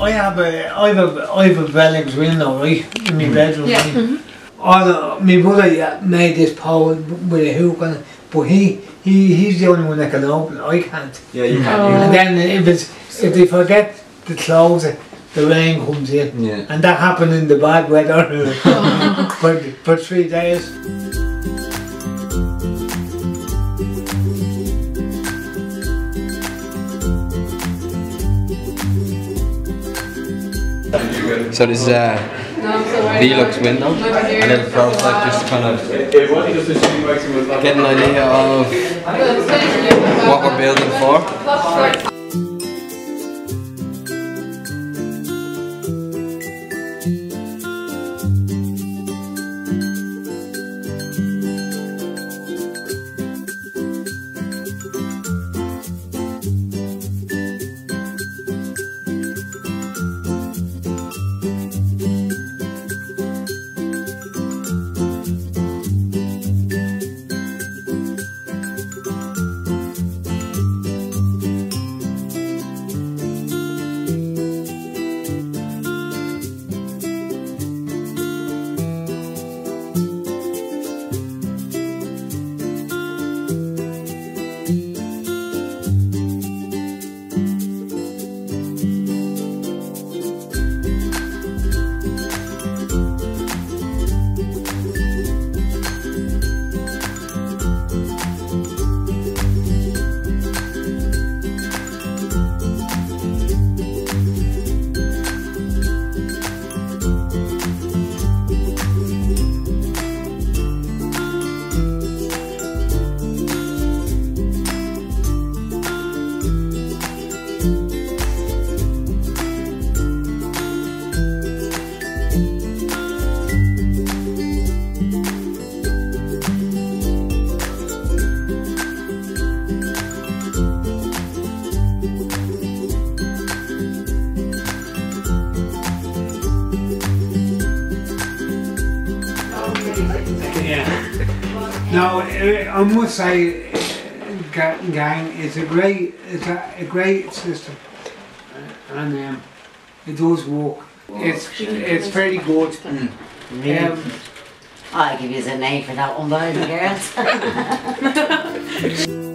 I have a, I have a, I have a Velux window, right, in my mm. bedroom. Yeah. right? All, my brother made this pole with a hook on it, but he, he, he's the only one that can open it. I can't. Yeah, you can't. Oh. And then if it's, if they forget to close it, the rain comes in. Yeah. And that happened in the bad weather for, for three days. So this is uh, a Velux window, and it feels like just kind of get an idea of what we're building for. Yeah. No, eh, I must say, gang, it's a great, it's a, a great system, Uh, and um, it does work. It's it's very good. Um, I give you a name for that one, and girls.